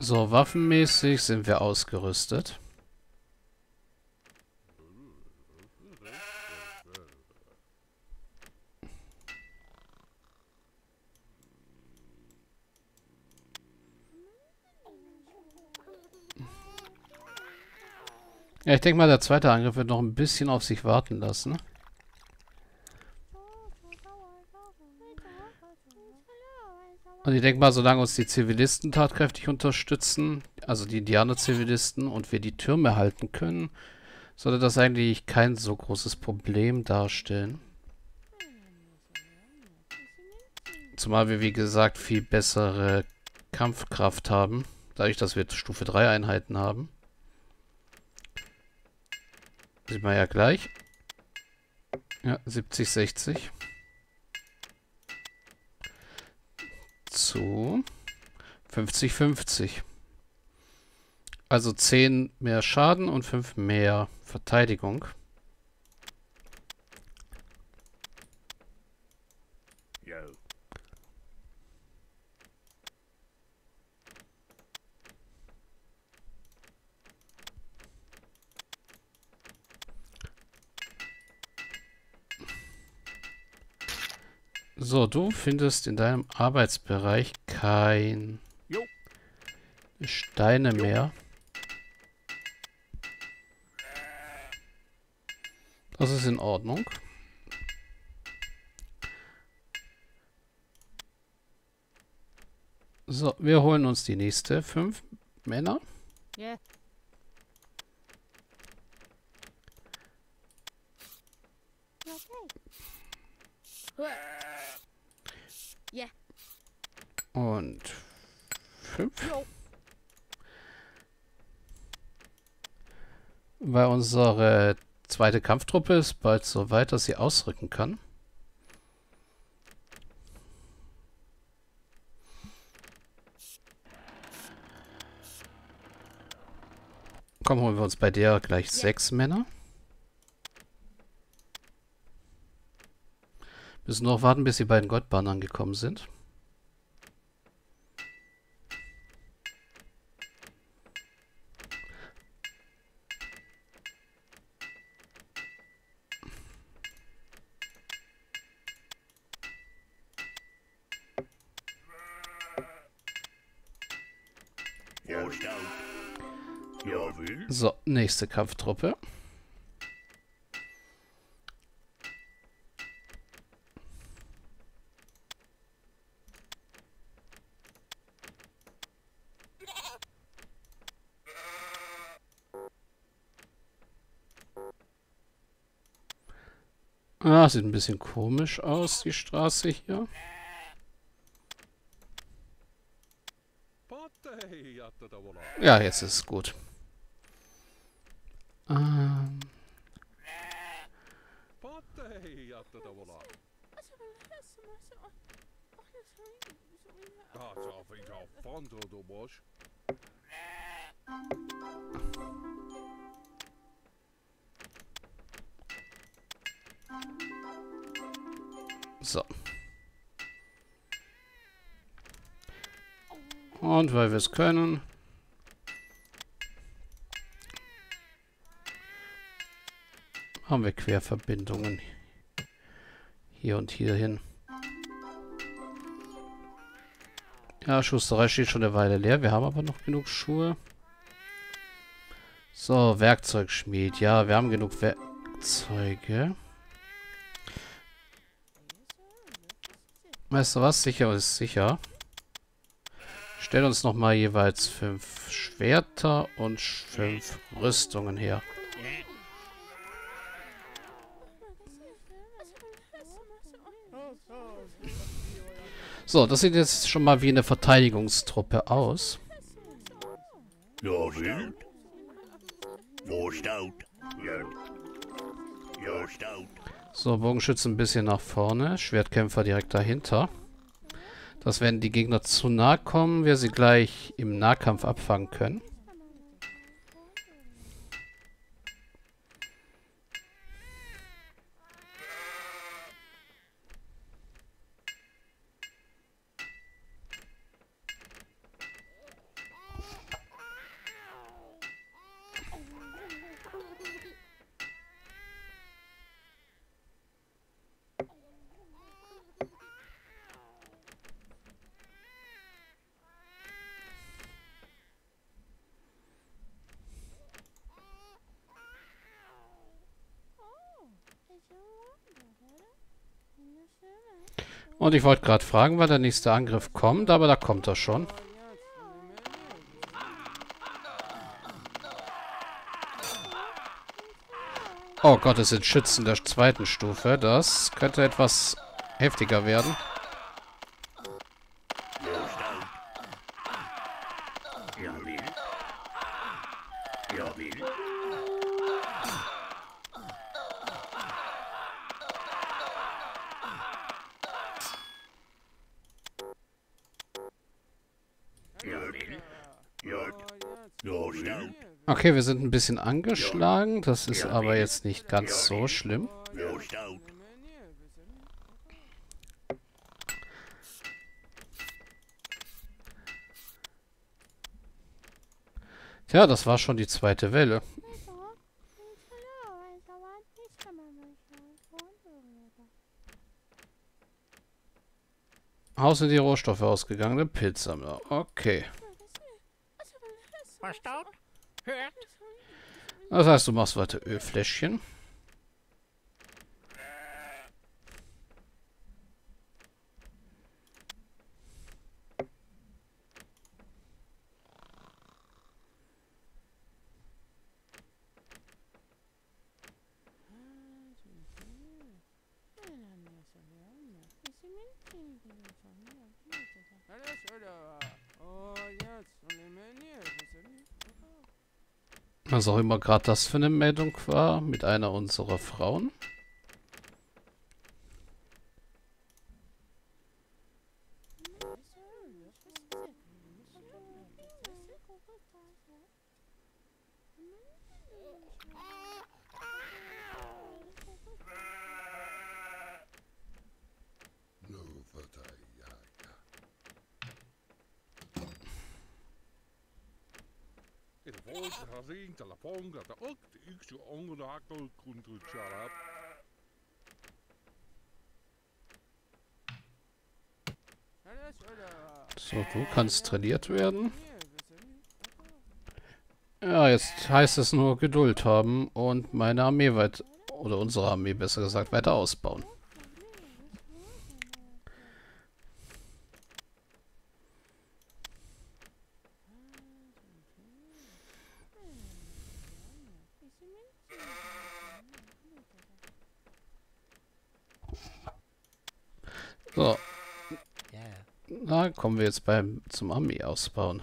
So, waffenmäßig sind wir ausgerüstet. Ja, ich denke mal, der zweite Angriff wird noch ein bisschen auf sich warten lassen. Und ich denke mal, solange uns die Zivilisten tatkräftig unterstützen, also die Indianer-Zivilisten, und wir die Türme halten können, sollte das eigentlich kein so großes Problem darstellen. Zumal wir, wie gesagt, viel bessere Kampfkraft haben, dadurch, dass wir Stufe 3 Einheiten haben. Sieht man ja gleich. Ja, 70, 60. Zu 50, 50. Also 10 mehr Schaden und 5 mehr Verteidigung. So, du findest in deinem Arbeitsbereich kein Steine mehr. Das ist in Ordnung. So, wir holen uns die nächste fünf Männer. Yeah. Und fünf. Weil unsere zweite Kampftruppe ist bald so weit, dass sie ausrücken kann. Komm, holen wir uns bei der gleich ja. sechs Männer. Müssen noch warten, bis die beiden Gottbahnen angekommen sind. So, nächste Kampftruppe. Ah, sieht ein bisschen komisch aus, die Straße hier. Ja, jetzt ist es gut. Ähm. So. Und weil wir es können. Haben wir Querverbindungen. Hier und hier hin. Ja, Schusterei steht schon eine Weile leer. Wir haben aber noch genug Schuhe. So, Werkzeugschmied. Ja, wir haben genug Werkzeuge. Weißt du was? Sicher ist sicher. Stell uns nochmal jeweils fünf Schwerter und fünf Rüstungen her. So, das sieht jetzt schon mal wie eine Verteidigungstruppe aus. Ja, wild. Ja, stout. Ja, stout. So, Bogenschützen ein bisschen nach vorne. Schwertkämpfer direkt dahinter. Dass wenn die Gegner zu nah kommen, wir sie gleich im Nahkampf abfangen können. Und ich wollte gerade fragen, wann der nächste Angriff kommt, aber da kommt er schon. Oh Gott, es sind Schützen der zweiten Stufe. Das könnte etwas heftiger werden. Okay, wir sind ein bisschen angeschlagen. Das ist aber jetzt nicht ganz so schlimm. Tja, das war schon die zweite Welle. Haus sind die Rohstoffe ausgegangen, der Pilzsammler. Okay. Verstaut? Das heißt, du machst weiter Ölfläschchen. Was auch immer gerade das für eine Meldung war mit einer unserer Frauen. Telefoon dat er ook de x onder de hakkel kunt heb. So, du kannst trainiert werden. Ja, jetzt heißt es nur Geduld haben und meine Armee weit, oder unsere Armee besser gesagt, weiter ausbauen. So. Na, kommen wir jetzt beim zum Armee ausbauen.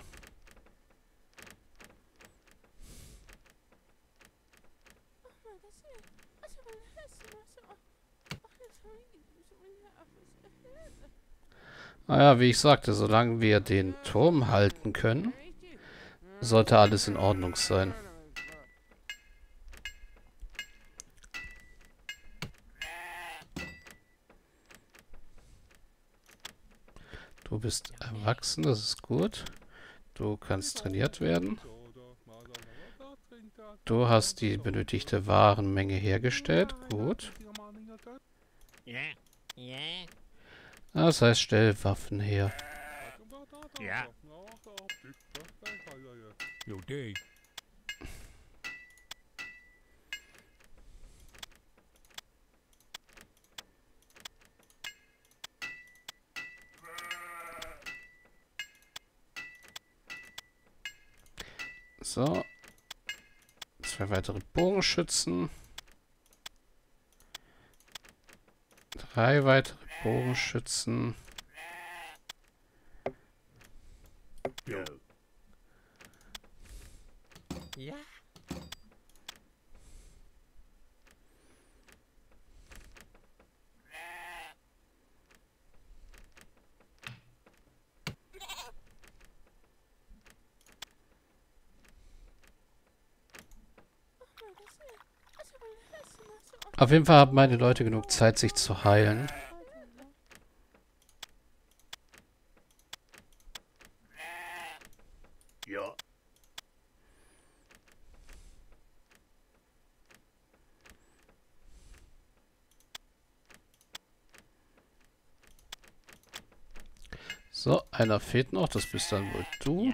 Naja, wie ich sagte, solange wir den Turm halten können, sollte alles in Ordnung sein. Du bist erwachsen, das ist gut. Du kannst trainiert werden. Du hast die benötigte Warenmenge hergestellt. Gut. Das heißt, stell Waffen her. Ja. So. Zwei weitere Bogenschützen. Drei weitere Bogenschützen. Ja. Auf jeden Fall haben meine Leute genug Zeit, sich zu heilen. Ja. So, einer fehlt noch, das bist dann wohl du. Ja.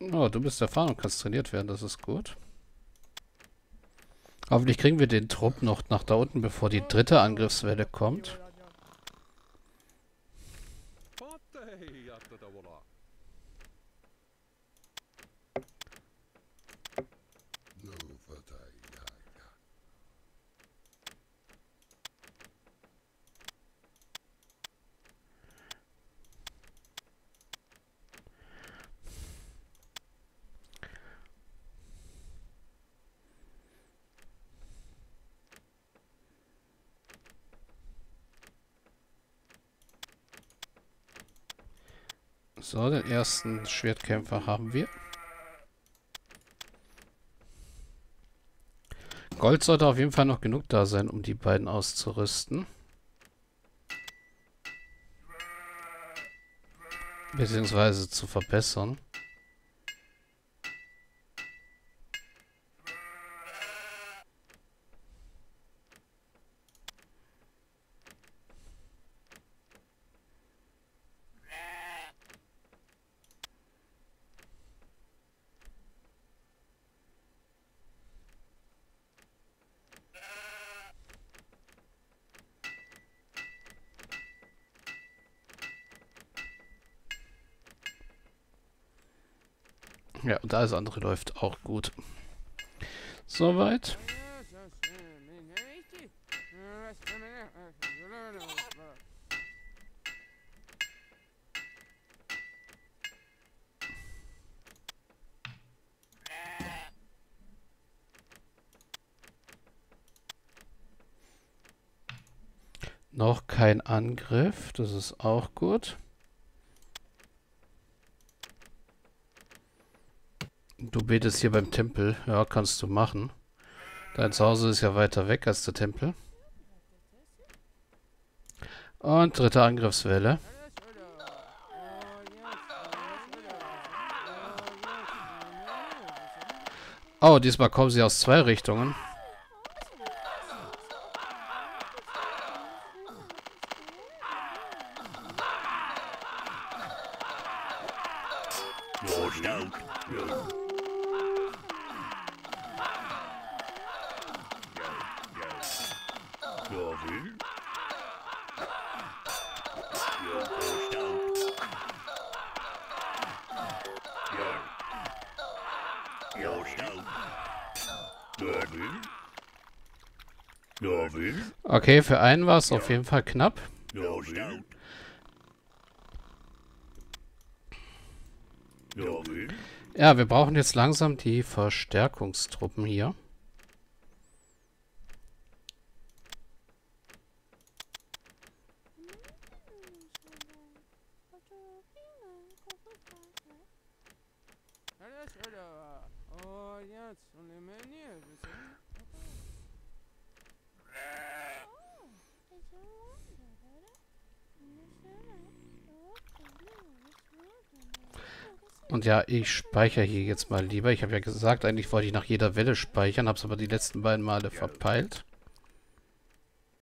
Oh, du bist erfahren und kannst trainiert werden, das ist gut. Hoffentlich kriegen wir den Trupp noch nach da unten, bevor die dritte Angriffswelle kommt. So, den ersten Schwertkämpfer haben wir. Gold sollte auf jeden Fall noch genug da sein, um die beiden auszurüsten. Beziehungsweise zu verbessern. Ja, und alles andere läuft auch gut. Soweit. Noch kein Angriff, das ist auch gut. Du betest hier beim Tempel. Ja, kannst du machen. Dein Zuhause ist ja weiter weg als der Tempel. Und dritte Angriffswelle. Oh, diesmal kommen sie aus zwei Richtungen. Okay, für einen war es auf jeden Fall knapp. Ja, wir brauchen jetzt langsam die Verstärkungstruppen hier. Und ja, ich speichere hier jetzt mal lieber. Ich habe ja gesagt, eigentlich wollte ich nach jeder Welle speichern, habe es aber die letzten beiden Male verpeilt.